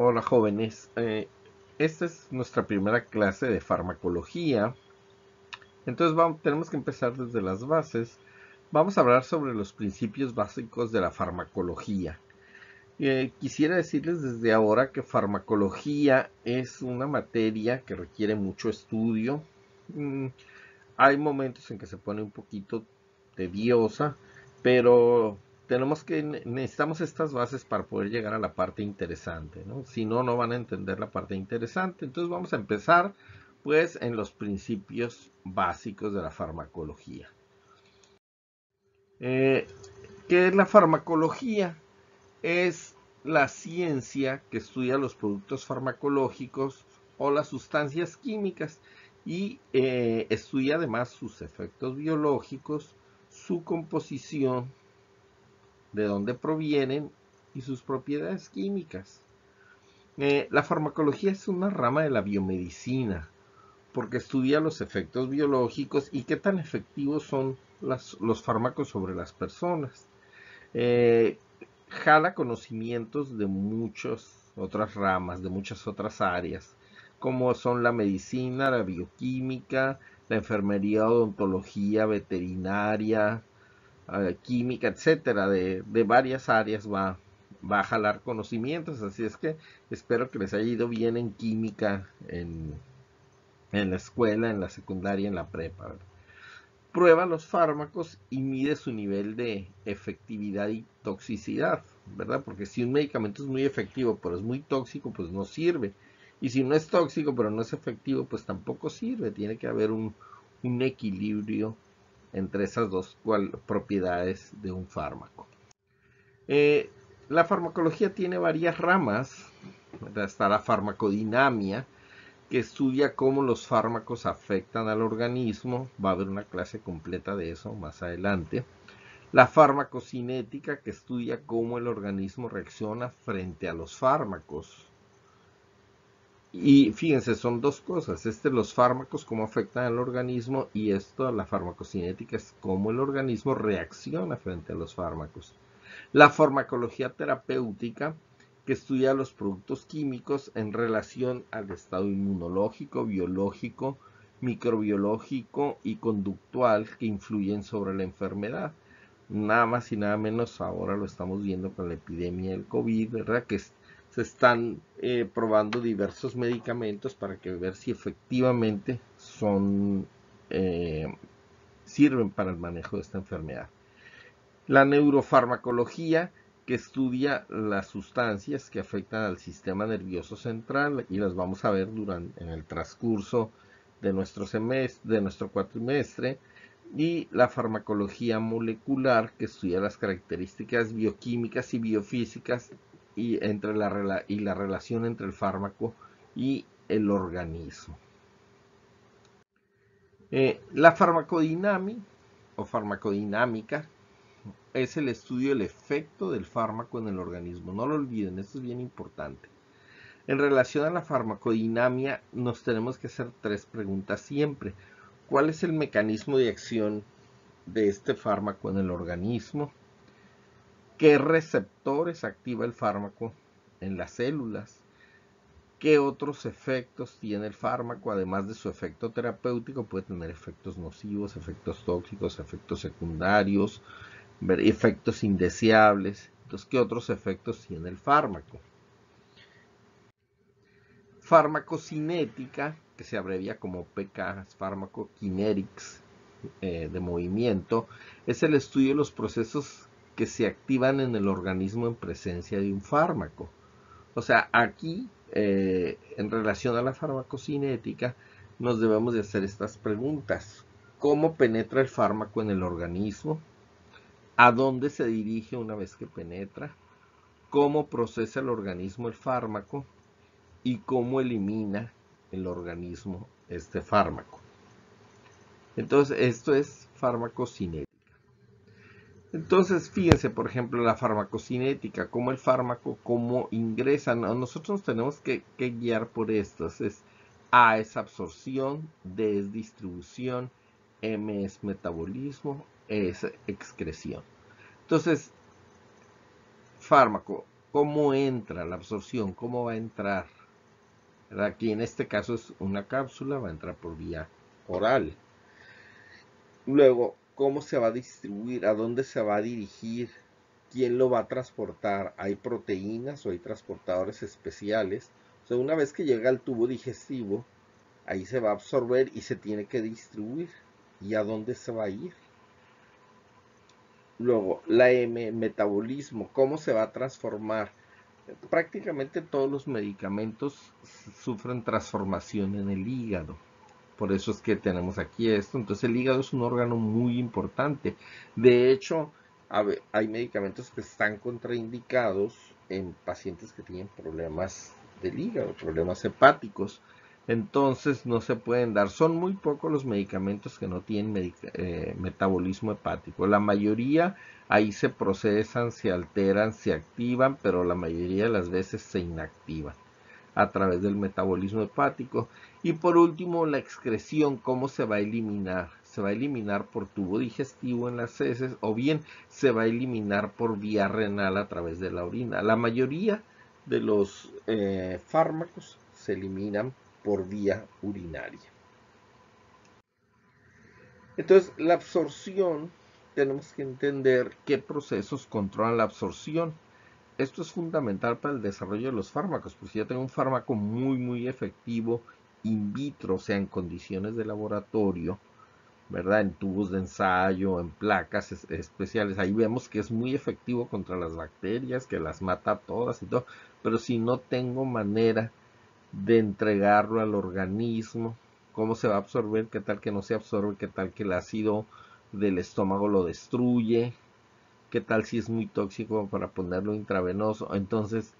Hola jóvenes, eh, esta es nuestra primera clase de farmacología. Entonces vamos, tenemos que empezar desde las bases. Vamos a hablar sobre los principios básicos de la farmacología. Eh, quisiera decirles desde ahora que farmacología es una materia que requiere mucho estudio. Mm, hay momentos en que se pone un poquito tediosa, pero tenemos que necesitamos estas bases para poder llegar a la parte interesante, ¿no? Si no, no van a entender la parte interesante. Entonces vamos a empezar, pues, en los principios básicos de la farmacología. Eh, ¿Qué es la farmacología? Es la ciencia que estudia los productos farmacológicos o las sustancias químicas y eh, estudia además sus efectos biológicos, su composición, de dónde provienen y sus propiedades químicas. Eh, la farmacología es una rama de la biomedicina porque estudia los efectos biológicos y qué tan efectivos son los fármacos sobre las personas. Eh, jala conocimientos de muchas otras ramas, de muchas otras áreas, como son la medicina, la bioquímica, la enfermería, odontología, veterinaria, química, etcétera, de, varias áreas va, va a jalar conocimientos, así es que espero que les haya ido bien en química en, en la escuela, en la secundaria, en la prepa. Prueba los fármacos y mide su nivel de efectividad y toxicidad, ¿verdad? Porque si un medicamento es muy efectivo pero es muy tóxico, pues no sirve. Y si no es tóxico pero no es efectivo, pues tampoco sirve. Tiene que haber un, un equilibrio entre esas dos propiedades de un fármaco. Eh, la farmacología tiene varias ramas. Está la farmacodinamia, que estudia cómo los fármacos afectan al organismo. Va a haber una clase completa de eso más adelante. La farmacocinética, que estudia cómo el organismo reacciona frente a los fármacos. Y fíjense, son dos cosas. Este, los fármacos, cómo afectan al organismo, y esto, la farmacocinética, es cómo el organismo reacciona frente a los fármacos. La farmacología terapéutica, que estudia los productos químicos en relación al estado inmunológico, biológico, microbiológico y conductual que influyen sobre la enfermedad. Nada más y nada menos ahora lo estamos viendo con la epidemia del COVID, ¿verdad? Que se están eh, probando diversos medicamentos para ver si efectivamente son eh, sirven para el manejo de esta enfermedad. La neurofarmacología que estudia las sustancias que afectan al sistema nervioso central y las vamos a ver durante en el transcurso de nuestro semestre, de nuestro cuatrimestre y la farmacología molecular que estudia las características bioquímicas y biofísicas y, entre la, y la relación entre el fármaco y el organismo. Eh, la farmacodinámica o farmacodinámica es el estudio del efecto del fármaco en el organismo. No lo olviden, esto es bien importante. En relación a la farmacodinamia, nos tenemos que hacer tres preguntas siempre. ¿Cuál es el mecanismo de acción de este fármaco en el organismo? Qué receptores activa el fármaco en las células, qué otros efectos tiene el fármaco, además de su efecto terapéutico, puede tener efectos nocivos, efectos tóxicos, efectos secundarios, efectos indeseables. Entonces, ¿qué otros efectos tiene el fármaco? Farmacocinética, que se abrevia como PK, fármaco kinetics eh, de movimiento, es el estudio de los procesos que se activan en el organismo en presencia de un fármaco. O sea, aquí, eh, en relación a la farmacocinética, nos debemos de hacer estas preguntas. ¿Cómo penetra el fármaco en el organismo? ¿A dónde se dirige una vez que penetra? ¿Cómo procesa el organismo el fármaco? ¿Y cómo elimina el organismo este fármaco? Entonces, esto es farmacocinética. Entonces, fíjense, por ejemplo, la farmacocinética, cómo el fármaco, cómo ingresa. Nosotros tenemos que, guiar por estas. Es A es absorción, D es distribución, M es metabolismo, E es excreción. Entonces, fármaco, cómo entra la absorción, cómo va a entrar. Aquí en este caso es una cápsula, va a entrar por vía oral. Luego, cómo se va a distribuir, a dónde se va a dirigir, quién lo va a transportar. Hay proteínas o hay transportadores especiales. Una vez que llega al tubo digestivo, ahí se va a absorber y se tiene que distribuir. ¿Y a dónde se va a ir? Luego, la M, metabolismo, cómo se va a transformar. Prácticamente todos los medicamentos sufren transformación en el hígado. Por eso es que tenemos aquí esto. Entonces el hígado es un órgano muy importante. De hecho, hay medicamentos que están contraindicados en pacientes que tienen problemas del hígado, problemas hepáticos entonces no se pueden dar. Son muy pocos los medicamentos que no tienen eh, metabolismo hepático. La mayoría ahí se procesan, se alteran, se activan, pero la mayoría de las veces se inactivan a través del metabolismo hepático. Y por último, la excreción, ¿cómo se va a eliminar? Se va a eliminar por tubo digestivo en las heces o bien se va a eliminar por vía renal a través de la orina. La mayoría de los eh, fármacos se eliminan por vía urinaria. Entonces, la absorción, tenemos que entender qué procesos controlan la absorción. Esto es fundamental para el desarrollo de los fármacos, porque si yo tengo un fármaco muy, muy efectivo in vitro, o sea, en condiciones de laboratorio, ¿verdad? En tubos de ensayo, en placas especiales, ahí vemos que es muy efectivo contra las bacterias, que las mata todas y todo, pero si no tengo manera de entregarlo al organismo, cómo se va a absorber, qué tal que no se absorbe, qué tal que el ácido del estómago lo destruye, qué tal si es muy tóxico para ponerlo intravenoso. Entonces,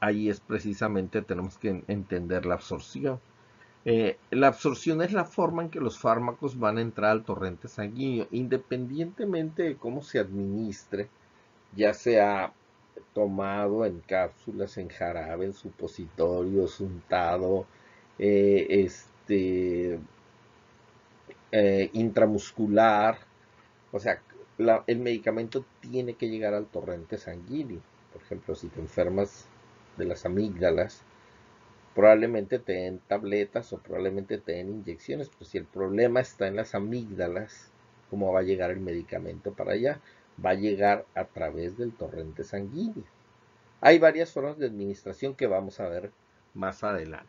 ahí es precisamente tenemos que entender la absorción. Eh, la absorción es la forma en que los fármacos van a entrar al torrente sanguíneo, independientemente de cómo se administre, ya sea tomado en cápsulas, en jarabe, en supositorios, untado, eh, este, eh, intramuscular. O sea, el medicamento tiene que llegar al torrente sanguíneo. Por ejemplo, si te enfermas de las amígdalas, probablemente te den tabletas o probablemente te den inyecciones. Pues si el problema está en las amígdalas, ¿cómo va a llegar el medicamento para allá? va a llegar a través del torrente sanguíneo. Hay varias formas de administración que vamos a ver más adelante.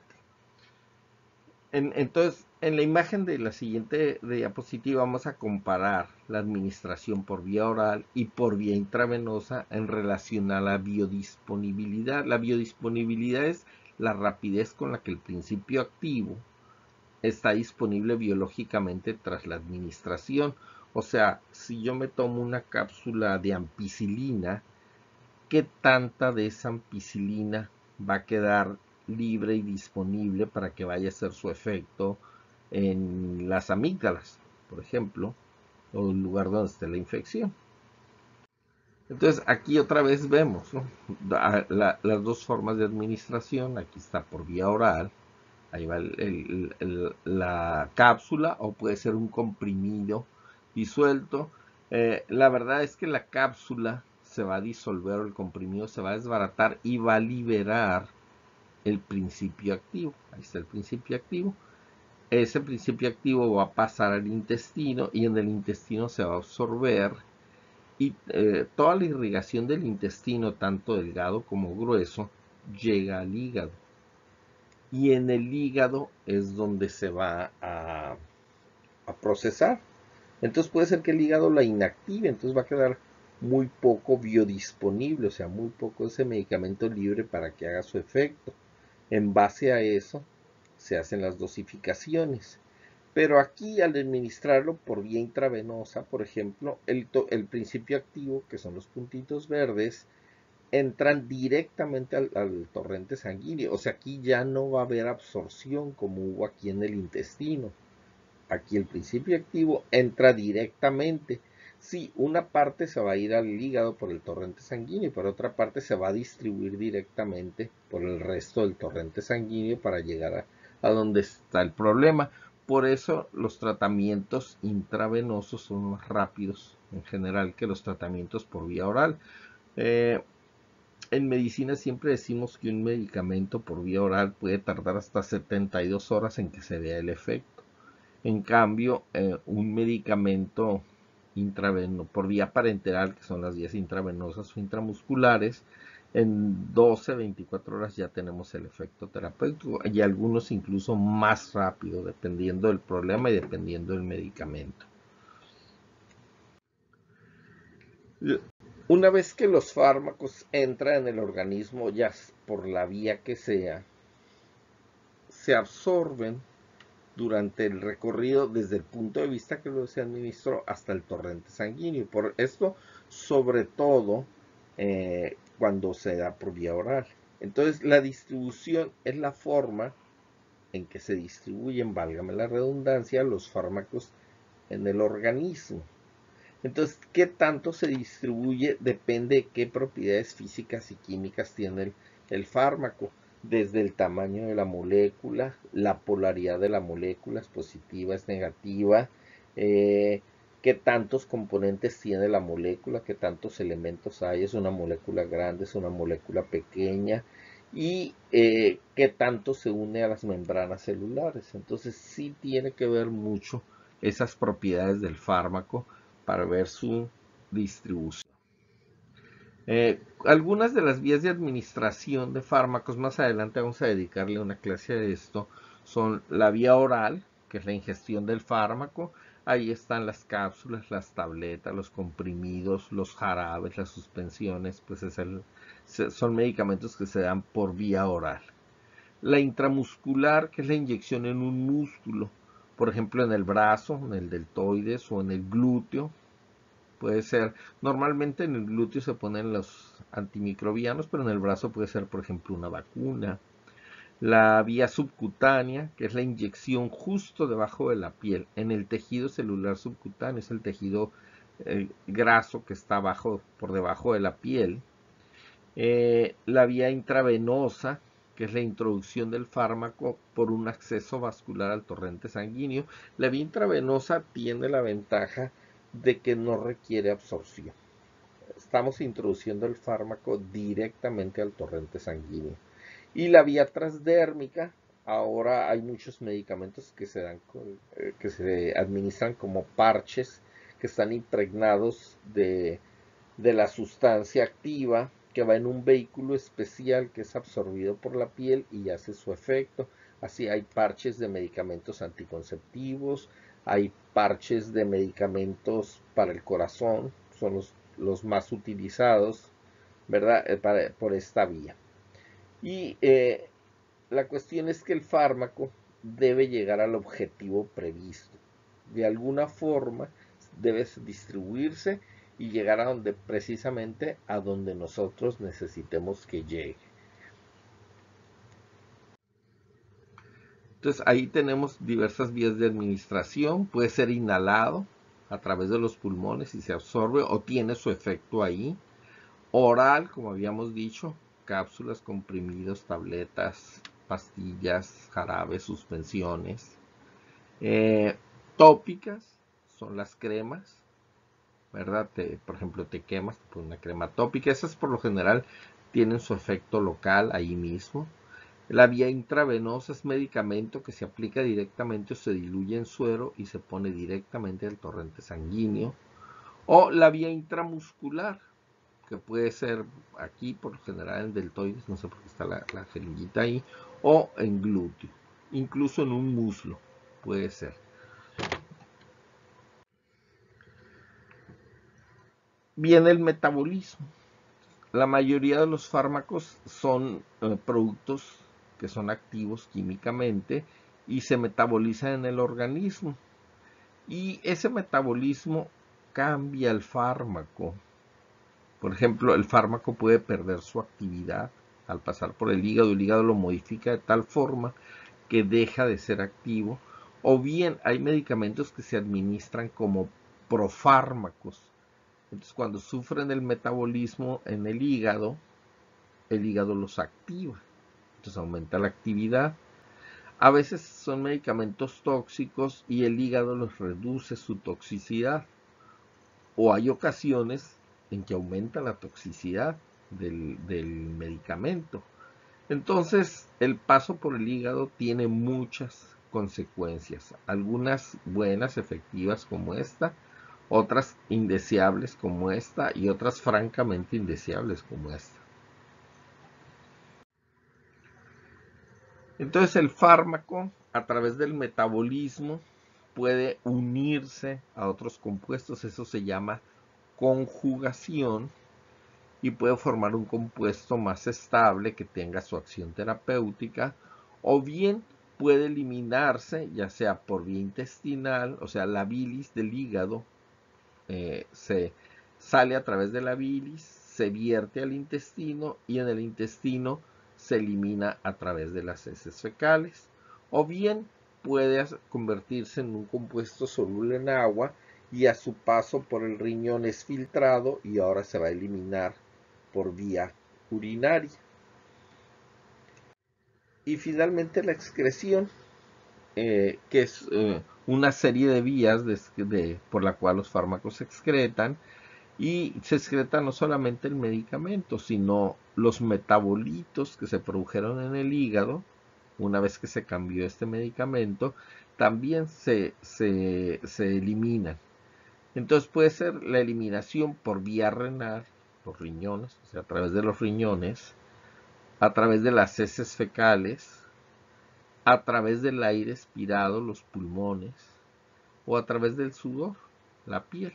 entonces, en la imagen de la siguiente diapositiva vamos a comparar la administración por vía oral y por vía intravenosa en relación a la biodisponibilidad. La biodisponibilidad es la rapidez con la que el principio activo está disponible biológicamente tras la administración. O sea, si yo me tomo una cápsula de ampicilina, ¿qué tanta de esa ampicilina va a quedar libre y disponible para que vaya a hacer su efecto en las amígdalas, por ejemplo, o el lugar donde esté la infección? Entonces aquí otra vez vemos las dos formas de administración. Aquí está por vía oral, ahí va la cápsula o puede ser un comprimido disuelto. Eh, la verdad es que la cápsula se va a disolver o el comprimido se va a desbaratar y va a liberar el principio activo. Ahí está el principio activo. Ese principio activo va a pasar al intestino y en el intestino se va a absorber y eh, toda la irrigación del intestino, tanto delgado como grueso, llega al hígado. Y en el hígado es donde se va a procesar. Entonces puede ser que el hígado la inactive, entonces va a quedar muy poco biodisponible, o sea, muy poco ese medicamento libre para que haga su efecto. En base a eso se hacen las dosificaciones. Pero aquí al administrarlo por vía intravenosa, por ejemplo, el, el principio activo, que son los puntitos verdes, entran directamente al, torrente sanguíneo. O sea, aquí ya no va a haber absorción como hubo aquí en el intestino. Aquí el principio activo entra directamente. Sí, una parte se va a ir al hígado por el torrente sanguíneo por otra parte se va a distribuir directamente por el resto del torrente sanguíneo para llegar a, donde está el problema. Por eso los tratamientos intravenosos son más rápidos en general que los tratamientos por vía oral. Eh, en medicina siempre decimos que un medicamento por vía oral puede tardar hasta 72 horas en que se vea el efecto. En cambio, eh, un medicamento intravenoso por vía parenteral, que son las vías intravenosas o intramusculares, en 12, 24 horas ya tenemos el efecto terapéutico y algunos incluso más rápido, dependiendo del problema y dependiendo del medicamento. Una vez que los fármacos entran en el organismo, ya por la vía que sea, se absorben durante el recorrido desde el punto de vista que lo se administró hasta el torrente sanguíneo. Por esto, sobre todo eh, cuando se da por vía oral. Entonces, la distribución es la forma en que se distribuyen, válgame la redundancia, los fármacos en el organismo. Entonces, ¿qué tanto se distribuye? Depende de qué propiedades físicas y químicas tiene el, el fármaco desde el tamaño de la molécula, la polaridad de la molécula, es positiva, es negativa, eh, qué tantos componentes tiene la molécula, qué tantos elementos hay, es una molécula grande, es una molécula pequeña y eh, qué tanto se une a las membranas celulares. Entonces sí tiene que ver mucho esas propiedades del fármaco para ver su distribución. Eh, algunas de las vías de administración de fármacos, más adelante vamos a dedicarle una clase a esto, son la vía oral, que es la ingestión del fármaco. Ahí están las cápsulas, las tabletas, los comprimidos, los jarabes, las suspensiones, pues es el, son medicamentos que se dan por vía oral. La intramuscular, que es la inyección en un músculo, por ejemplo en el brazo, en el deltoides o en el glúteo, Puede ser, normalmente en el glúteo se ponen los antimicrobianos, pero en el brazo puede ser, por ejemplo, una vacuna. La vía subcutánea, que es la inyección justo debajo de la piel, en el tejido celular subcutáneo, es el tejido eh, graso que está por debajo de la piel. Eh, la vía intravenosa, que es la introducción del fármaco por un acceso vascular al torrente sanguíneo. La vía intravenosa tiene la ventaja de que no requiere absorción. Estamos introduciendo el fármaco directamente al torrente sanguíneo. Y la vía transdérmica, ahora hay muchos medicamentos que se, dan, eh, que se administran como parches que están impregnados de, de la sustancia activa que va en un vehículo especial que es absorbido por la piel y hace su efecto. Así hay parches de medicamentos anticonceptivos, hay parches de medicamentos para el corazón, son los, más utilizados, ¿verdad? Eh, por esta vía. Y eh, la cuestión es que el fármaco debe llegar al objetivo previsto. De alguna forma debe distribuirse y llegar a donde precisamente a donde nosotros necesitemos que llegue. Entonces ahí tenemos diversas vías de administración. Puede ser inhalado a través de los pulmones y se absorbe o tiene su efecto ahí. Oral, como habíamos dicho, cápsulas, comprimidos, tabletas, pastillas, jarabes, suspensiones. Eh, tópicas son las cremas, ¿verdad? por ejemplo, te quemas, te una crema tópica. Esas por lo general tienen su efecto local ahí mismo. La vía intravenosa es medicamento que se aplica directamente o se diluye en suero y se pone directamente al torrente sanguíneo. O la vía intramuscular, que puede ser aquí, por lo general en deltoides, no sé por qué está la, la jeringuita ahí, o en glúteo, incluso en un muslo, puede ser. Viene el metabolismo. La mayoría de los fármacos son eh, productos que son activos químicamente y se metabolizan en el organismo. Y ese metabolismo cambia el fármaco. Por ejemplo, el fármaco puede perder su actividad al pasar por el hígado. El hígado lo modifica de tal forma que deja de ser activo. O bien hay medicamentos que se administran como profármacos. Entonces, cuando sufren el metabolismo en el hígado, el hígado los activa aumenta la actividad. A veces son medicamentos tóxicos y el hígado los reduce su toxicidad. O hay ocasiones en que aumenta la toxicidad del, del medicamento. Entonces, el paso por el hígado tiene muchas consecuencias, algunas buenas, efectivas como esta, otras indeseables como esta y otras francamente indeseables como esta. Entonces el fármaco a través del metabolismo puede unirse a otros compuestos, eso se llama conjugación y puede formar un compuesto más estable que tenga su acción terapéutica o bien puede eliminarse ya sea por vía intestinal, o sea la bilis del hígado eh, se sale a través de la bilis, se vierte al intestino y en el intestino se elimina a través de las heces fecales. O bien puede convertirse en un compuesto soluble en agua y a su paso por el riñón es filtrado y ahora se va a eliminar por vía urinaria. Y finalmente la excreción, eh, que es eh, una serie de vías por la cual los fármacos se excretan y se excreta no solamente el medicamento, sino los metabolitos que se produjeron en el hígado, una vez que se cambió este medicamento, también se, se, se eliminan. Entonces puede ser la eliminación por vía renal, los riñones, o sea, a través de los riñones, a través de las heces fecales, a través del aire expirado, los pulmones, o a través del sudor, la piel.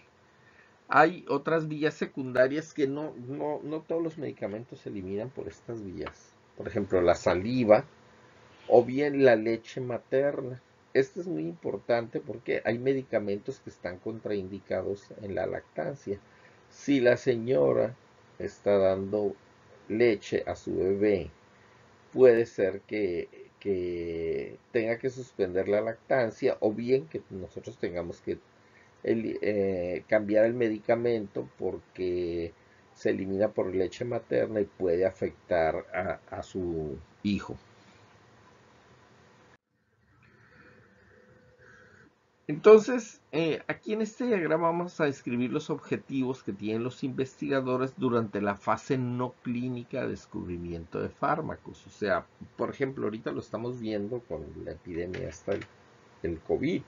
Hay otras vías secundarias que no, no, todos los medicamentos se eliminan por estas vías. Por ejemplo, la saliva o bien la leche materna. Esto es muy importante porque hay medicamentos que están contraindicados en la lactancia. Si la señora está dando leche a su bebé, puede ser que, tenga que suspender la lactancia o bien que nosotros tengamos que eh, cambiar el medicamento porque se elimina por leche materna y puede afectar a, su hijo. Entonces, eh, aquí en este diagrama vamos a describir los objetivos que tienen los investigadores durante la fase no clínica de descubrimiento de fármacos. O sea, por ejemplo, ahorita lo estamos viendo con la epidemia hasta el COVID.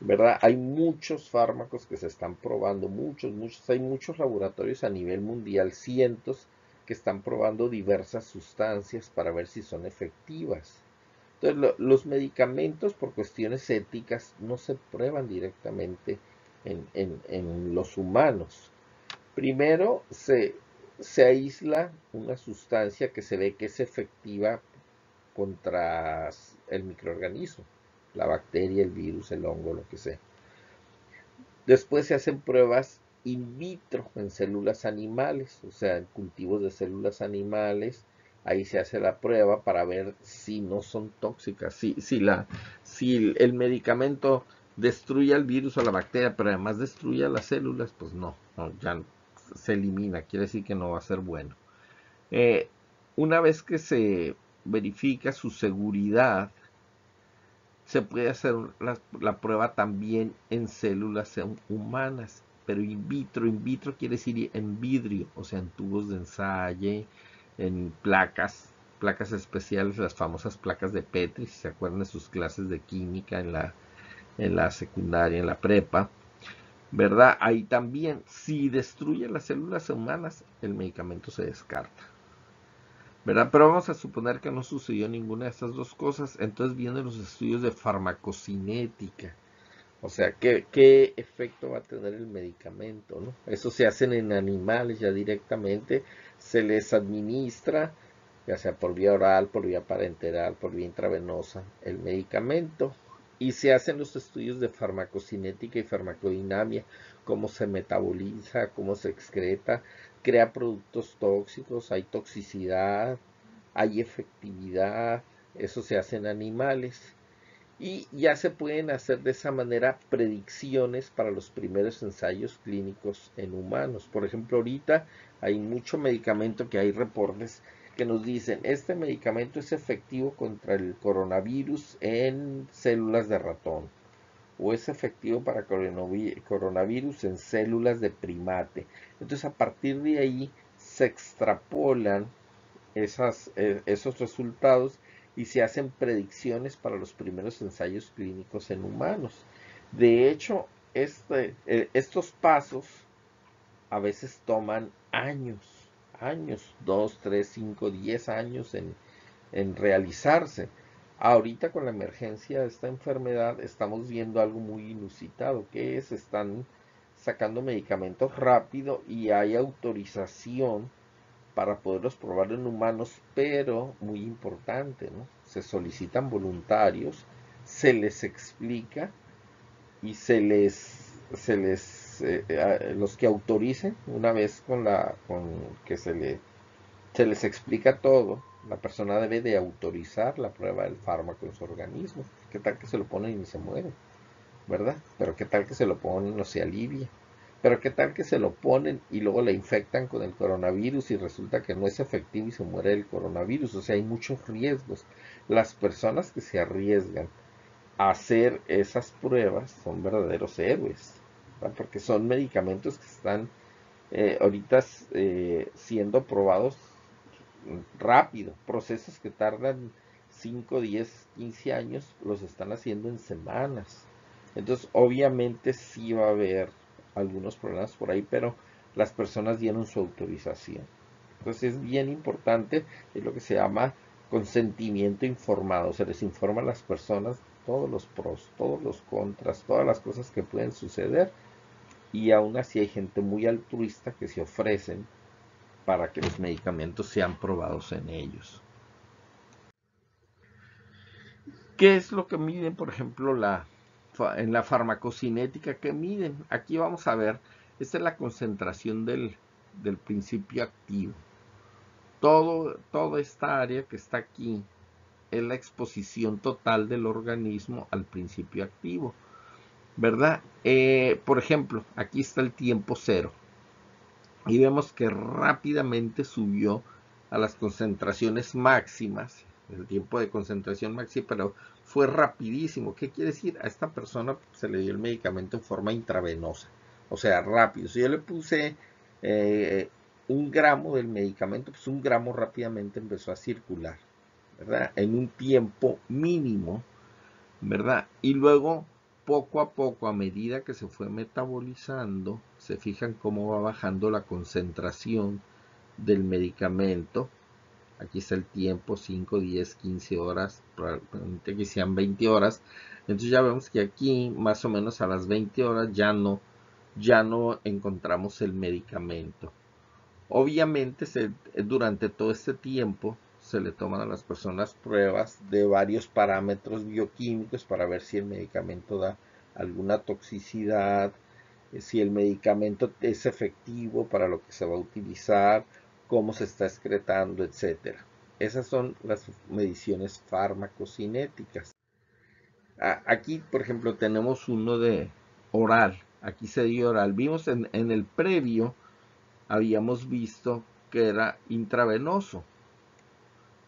¿verdad? Hay muchos fármacos que se están probando, muchos, muchos, hay muchos laboratorios a nivel mundial, cientos, que están probando diversas sustancias para ver si son efectivas. Entonces, los medicamentos por cuestiones éticas no se prueban directamente en, los humanos. Primero se, se aísla una sustancia que se ve que es efectiva contra el microorganismo la bacteria, el virus, el hongo, lo que sea. Después se hacen pruebas in vitro en células animales, o sea, en cultivos de células animales. Ahí se hace la prueba para ver si no son tóxicas, si, si, la, si el medicamento destruye al virus o la bacteria, pero además destruye las células, pues no, ya se elimina, quiere decir que no va a ser bueno. Eh, una vez que se verifica su seguridad, se puede hacer la, prueba también en células humanas, pero in vitro, in vitro quiere decir en vidrio, o sea, en tubos de ensayo, en placas, placas especiales, las famosas placas de Petri, si se acuerdan de sus clases de química en la, en la secundaria, en la prepa, ¿verdad? Ahí también, si destruye las células humanas, el medicamento se descarta. ¿verdad? Pero vamos a suponer que no sucedió ninguna de estas dos cosas. Entonces vienen los estudios de farmacocinética. O sea, ¿qué, ¿qué, efecto va a tener el medicamento? ¿no? Eso se hacen en animales ya directamente. Se les administra, ya sea por vía oral, por vía parenteral, por vía intravenosa, el medicamento. Y se hacen los estudios de farmacocinética y farmacodinamia, cómo se metaboliza, cómo se excreta, crea productos tóxicos, hay toxicidad, hay efectividad, eso se hace en animales y ya se pueden hacer de esa manera predicciones para los primeros ensayos clínicos en humanos. Por ejemplo, ahorita hay mucho medicamento que hay reportes que nos dicen, este medicamento es efectivo contra el coronavirus en células de ratón o es efectivo para coronavirus en células de primate. Entonces a partir de ahí se extrapolan eh, esos resultados y se hacen predicciones para los primeros ensayos clínicos en humanos. De hecho, este, eh, estos pasos a veces toman años, años, dos, tres, cinco, diez años en, en realizarse. Ahorita con la emergencia de esta enfermedad estamos viendo algo muy inusitado, que es están sacando medicamentos rápido y hay autorización para poderlos probar en humanos, pero muy importante, ¿no? Se solicitan voluntarios, se les explica y se les, se les, eh, los que autoricen, una vez con la, con que se le, se les explica todo, la persona debe de autorizar la prueba del fármaco en su organismo. ¿Qué tal que se lo ponen y se muere? ¿Verdad? Pero ¿qué tal que se lo ponen y no se alivia? Pero qué tal que se lo ponen y luego le infectan con el coronavirus y resulta que no es efectivo y se muere el coronavirus. O sea, hay muchos riesgos. Las personas que se arriesgan a hacer esas pruebas son verdaderos héroes, porque son medicamentos que están eh, ahorita eh, siendo probados rápido. Procesos que tardan 5, 10, 15 años los están haciendo en semanas. Entonces, obviamente sí va a haber algunos problemas por ahí, pero las personas dieron su autorización. Entonces es bien importante, es lo que se llama consentimiento informado, se les informa a las personas todos los pros, todos los contras, todas las cosas que pueden suceder y aún así hay gente muy altruista que se ofrecen para que los medicamentos sean probados en ellos. ¿Qué es lo que miden, por ejemplo, la en la farmacocinética que miden. Aquí vamos a ver, esta es la concentración del, principio activo. Todo, toda esta área que está aquí es la exposición total del organismo al principio activo. ¿Verdad? Eh, por ejemplo, aquí está el tiempo cero. Y vemos que rápidamente subió a las concentraciones máximas, el tiempo de concentración máxima, pero fue rapidísimo. ¿Qué quiere decir? A esta persona se le dio el medicamento en forma intravenosa. O sea, rápido. Si yo le puse eh, un gramo del medicamento, pues un gramo rápidamente empezó a circular, ¿verdad? En un tiempo mínimo, ¿verdad? Y luego, poco a poco, a medida que se fue metabolizando, se fijan cómo va bajando la concentración del medicamento aquí está el tiempo, 5, 10, 15 horas, probablemente que sean 20 horas. Entonces ya vemos que aquí más o menos a las 20 horas ya no, ya no encontramos el medicamento. Obviamente durante todo este tiempo se le toman a las personas pruebas de varios parámetros bioquímicos para ver si el medicamento da alguna toxicidad, eh, si el medicamento es efectivo para lo que se va a utilizar, cómo se está excretando, etcétera. Esas son las mediciones farmacocinéticas. Aquí, por ejemplo, tenemos uno de oral. Aquí se dio oral. Vimos en, en el previo, habíamos visto que era intravenoso.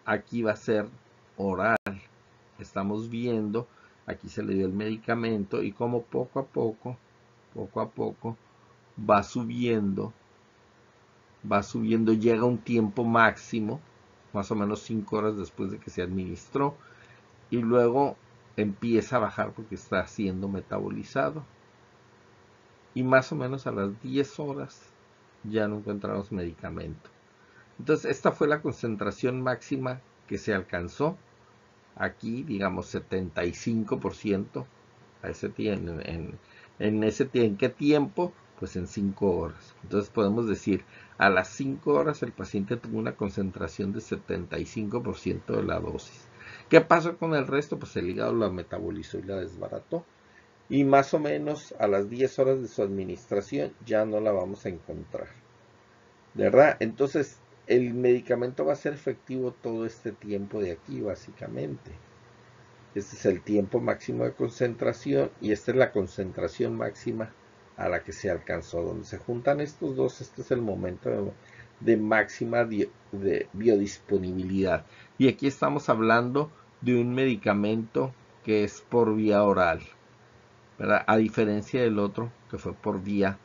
Aquí va a ser oral. Estamos viendo, aquí se le dio el medicamento y como poco a poco, poco a poco, va subiendo va subiendo, llega un tiempo máximo, más o menos 5 horas después de que se administró, y luego empieza a bajar porque está siendo metabolizado. Y más o menos a las 10 horas ya no encontramos medicamento. Entonces, esta fue la concentración máxima que se alcanzó. Aquí, digamos, 75% a ese en, en, en ese ¿en qué tiempo? Pues en 5 horas. Entonces podemos decir, a las 5 horas el paciente tuvo una concentración de 75% de la dosis. ¿Qué pasó con el resto? Pues el hígado la metabolizó y la desbarató. Y más o menos a las 10 horas de su administración ya no la vamos a encontrar. ¿Verdad? Entonces el medicamento va a ser efectivo todo este tiempo de aquí, básicamente. Este es el tiempo máximo de concentración y esta es la concentración máxima a la que se alcanzó. Donde se juntan estos dos, este es el momento de máxima biodisponibilidad. Y aquí estamos hablando de un medicamento que es por vía oral, a diferencia del otro que fue por vía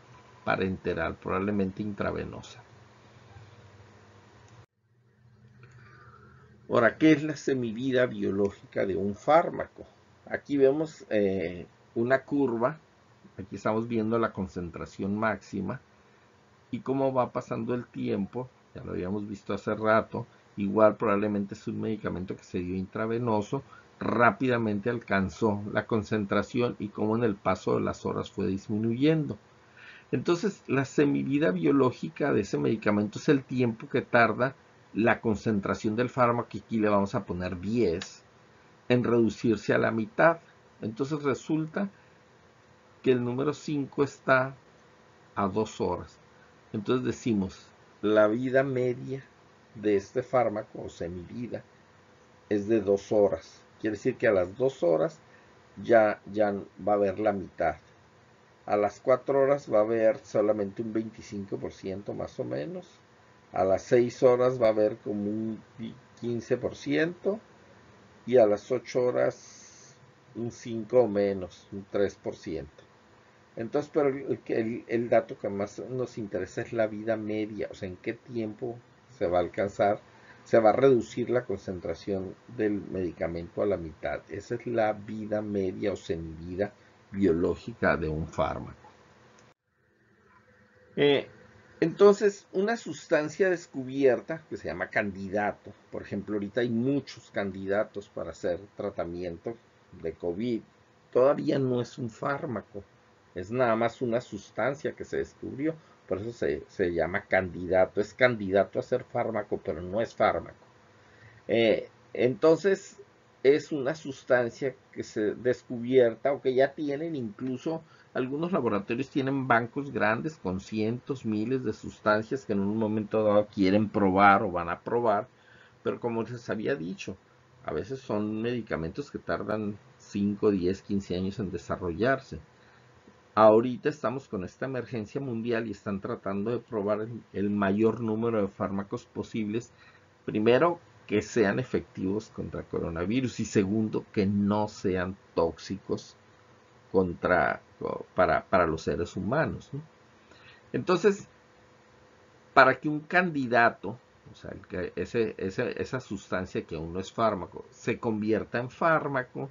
parenteral, probablemente intravenosa. Ahora, ¿qué es la semivida biológica de un fármaco? Aquí vemos eh, una curva aquí estamos viendo la concentración máxima y cómo va pasando el tiempo, ya lo habíamos visto hace rato, igual probablemente es un medicamento que se dio intravenoso, rápidamente alcanzó la concentración y cómo en el paso de las horas fue disminuyendo. Entonces, la semivida biológica de ese medicamento es el tiempo que tarda la concentración del fármaco, aquí le vamos a poner 10, en reducirse a la mitad. Entonces resulta que el número 5 está a 2 horas. Entonces decimos, la vida media de este fármaco o semivida es de 2 horas. Quiere decir que a las 2 horas ya, ya va a haber la mitad. A las 4 horas va a haber solamente un 25% más o menos. A las 6 horas va a haber como un 15%. Y a las 8 horas un 5 o menos, un 3%. Entonces, pero el, el, dato que más nos interesa es la vida media, o sea, en qué tiempo se va a alcanzar, se va a reducir la concentración del medicamento a la mitad. Esa es la vida media o semivida biológica de un fármaco. Eh, entonces, una sustancia descubierta que se llama candidato, por ejemplo, ahorita hay muchos candidatos para hacer tratamiento de COVID, todavía no es un fármaco, es nada más una sustancia que se descubrió, por eso se, llama candidato, es candidato a ser fármaco, pero no es fármaco. Eh, entonces, es una sustancia que se descubierta o que ya tienen incluso algunos laboratorios tienen bancos grandes con cientos, miles de sustancias que en un momento dado quieren probar o van a probar, pero como les había dicho, a veces son medicamentos que tardan 5, 10, 15 años en desarrollarse. Ahorita estamos con esta emergencia mundial y están tratando de probar el, mayor número de fármacos posibles. Primero, que sean efectivos contra coronavirus y segundo, que no sean tóxicos contra, para, para los seres humanos. Entonces, para que un candidato, o sea, esa sustancia que aún no es fármaco, se convierta en fármaco,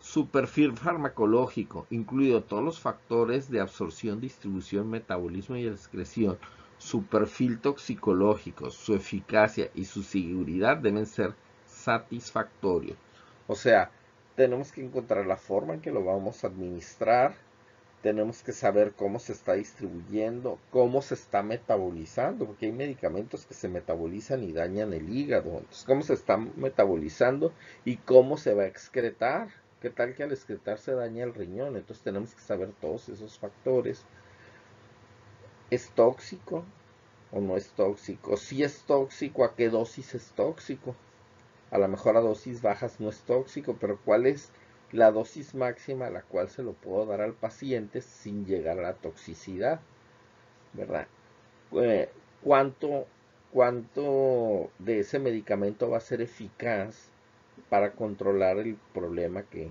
su perfil farmacológico, incluido todos los factores de absorción, distribución, metabolismo y excreción, su perfil toxicológico, su eficacia y su seguridad deben ser satisfactorios. O sea, tenemos que encontrar la forma en que lo vamos a administrar, tenemos que saber cómo se está distribuyendo, cómo se está metabolizando, porque hay medicamentos que se metabolizan y dañan el hígado. Entonces, cómo se está metabolizando y cómo se va a excretar. ¿Qué tal que al excretar se daña el riñón? Entonces tenemos que saber todos esos factores. ¿Es tóxico o no es tóxico? Si es tóxico, ¿a qué dosis es tóxico? A lo mejor a dosis bajas no es tóxico, pero ¿cuál es la dosis máxima a la cual se lo puedo dar al paciente sin llegar a la toxicidad? ¿Verdad? Eh, ¿Cuánto, ¿Cuánto de ese medicamento va a ser eficaz para controlar el problema que,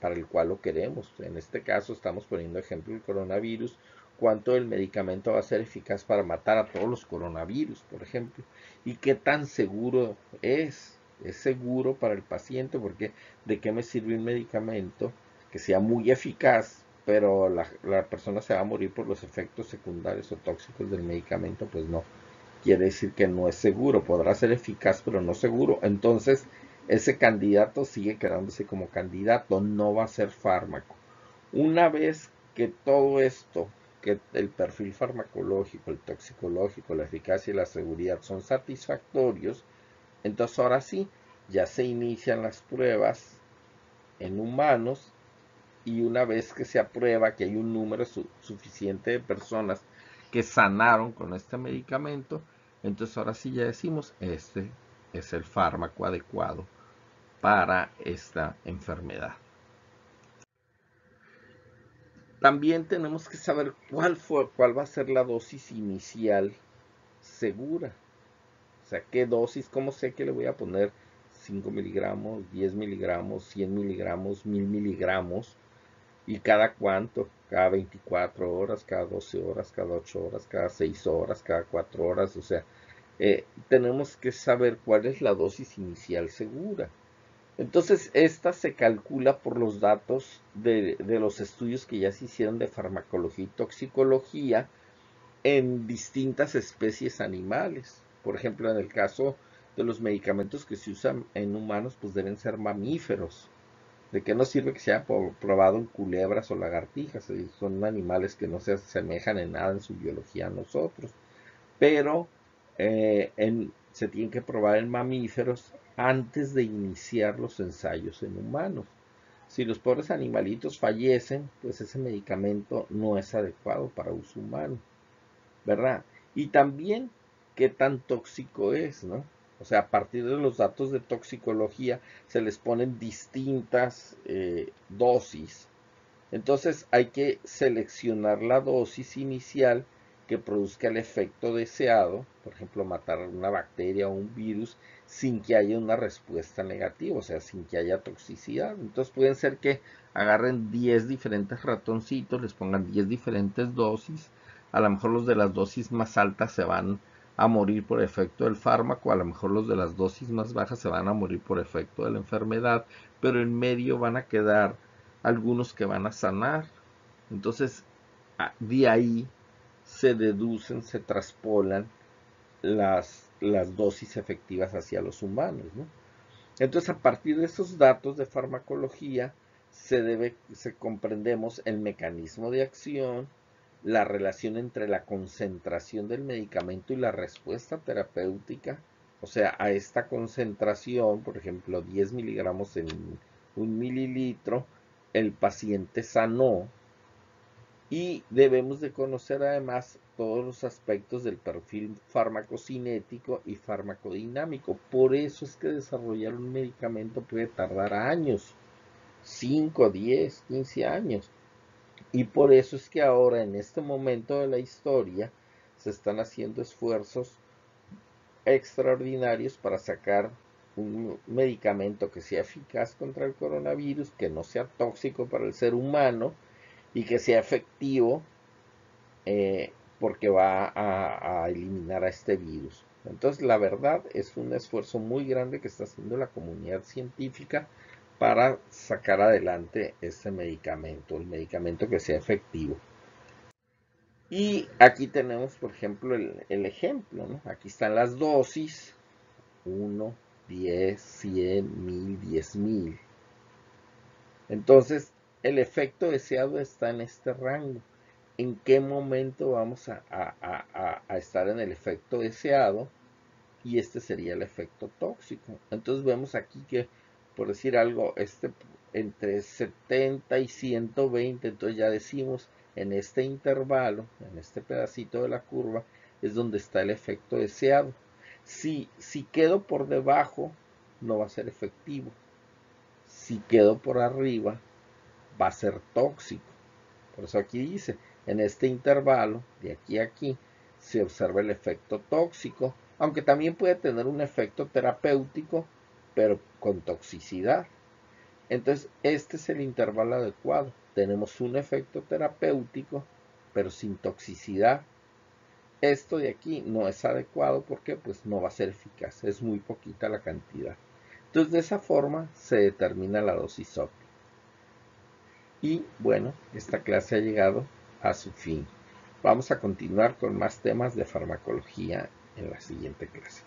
para el cual lo queremos. En este caso estamos poniendo ejemplo el coronavirus, cuánto el medicamento va a ser eficaz para matar a todos los coronavirus, por ejemplo, y qué tan seguro es. Es seguro para el paciente porque de qué me sirve un medicamento que sea muy eficaz, pero la, la persona se va a morir por los efectos secundarios o tóxicos del medicamento, pues no. Quiere decir que no es seguro, podrá ser eficaz, pero no seguro. Entonces, ese candidato sigue quedándose como candidato, no va a ser fármaco. Una vez que todo esto, que el perfil farmacológico, el toxicológico, la eficacia y la seguridad son satisfactorios, entonces ahora sí, ya se inician las pruebas en humanos y una vez que se aprueba que hay un número suficiente de personas que sanaron con este medicamento, entonces ahora sí ya decimos, este es el fármaco adecuado para esta enfermedad. También tenemos que saber cuál, fue, cuál va a ser la dosis inicial segura. O sea, qué dosis, cómo sé que le voy a poner 5 miligramos, 10 miligramos, 100 miligramos, 1000 miligramos. Y cada cuánto, cada 24 horas, cada 12 horas, cada 8 horas, cada 6 horas, cada 4 horas. O sea, eh, tenemos que saber cuál es la dosis inicial segura. Entonces, esta se calcula por los datos de, los estudios que ya se hicieron de farmacología y toxicología en distintas especies animales. Por ejemplo, en el caso de los medicamentos que se usan en humanos, pues deben ser mamíferos. ¿De qué nos sirve que se haya probado en culebras o lagartijas? Son animales que no se asemejan en nada en su biología a nosotros. Pero eh, se tienen que probar en mamíferos antes de iniciar los ensayos en humanos. Si los pobres animalitos fallecen, pues ese medicamento no es adecuado para uso humano, ¿verdad? Y también qué tan tóxico es, ¿no? O sea, a partir de los datos de toxicología se les ponen distintas eh, dosis. Entonces hay que seleccionar la dosis inicial que produzca el efecto deseado, por ejemplo, matar una bacteria o un virus sin que haya una respuesta negativa, o sea, sin que haya toxicidad. Entonces pueden ser que agarren 10 diferentes ratoncitos, les pongan 10 diferentes dosis, a lo mejor los de las dosis más altas se van a morir por efecto del fármaco, a lo mejor los de las dosis más bajas se van a morir por efecto de la enfermedad, pero en medio van a quedar algunos que van a sanar. Entonces, de ahí se deducen, se traspolan las, las dosis efectivas hacia los humanos. Entonces, a partir de esos datos de farmacología, se debe, se comprendemos el mecanismo de acción, la relación entre la concentración del medicamento y la respuesta terapéutica, o sea, a esta concentración, por ejemplo, 10 miligramos en un mililitro, el paciente sanó y debemos de conocer además todos los aspectos del perfil farmacocinético y farmacodinámico. Por eso es que desarrollar un medicamento puede tardar años, 5, 10, 15 años. Y por eso es que ahora en este momento de la historia se están haciendo esfuerzos extraordinarios para sacar un medicamento que sea eficaz contra el coronavirus, que no sea tóxico para el ser humano, y que sea efectivo eh, porque va a, eliminar a este virus. Entonces, la verdad es un esfuerzo muy grande que está haciendo la comunidad científica para sacar adelante este medicamento, el medicamento que sea efectivo. Y aquí tenemos, por ejemplo, el, ejemplo. Aquí están las dosis, 1, 10, 100, 1000, 10000. Entonces, el efecto deseado está en este rango. ¿En qué momento vamos a, estar en el efecto deseado? Y este sería el efecto tóxico. Entonces vemos aquí que, por decir algo, este entre 70 y 120, entonces ya decimos en este intervalo, en este pedacito de la curva, es donde está el efecto deseado. Si, si quedo por debajo, no va a ser efectivo. Si quedo por arriba, va a ser tóxico. Por eso aquí dice, en este intervalo, de aquí a aquí, se observa el efecto tóxico, aunque también puede tener un efecto terapéutico, pero con toxicidad. Entonces, este es el intervalo adecuado. Tenemos un efecto terapéutico, pero sin toxicidad. Esto de aquí no es adecuado porque pues no va a ser eficaz, es muy poquita la cantidad. Entonces, de esa forma se determina la dosis óptima. Y bueno, esta clase ha llegado a su fin. Vamos a continuar con más temas de farmacología en la siguiente clase.